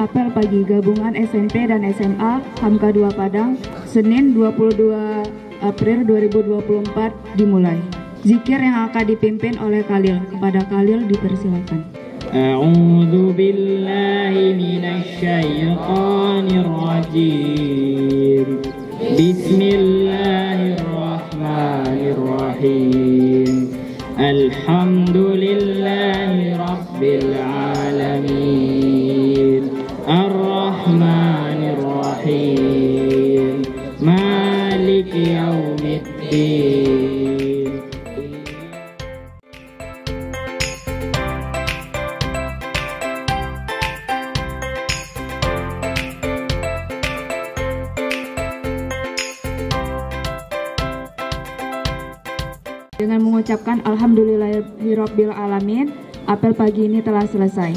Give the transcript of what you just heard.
apel pagi gabungan SMP dan SMA Hamka 2 Padang Senin 22 April 2024 dimulai. Zikir yang akan dipimpin oleh Khalil. Kepada Khalil dipersilakan. A'udzu billahi minasyaitonir rajim. Bismillahirrahmanirrahim. Alhamdulillahi rabbil alamin. Dengan mengucapkan Alhamdulillahirobbilalamin, apel pagi ini telah selesai.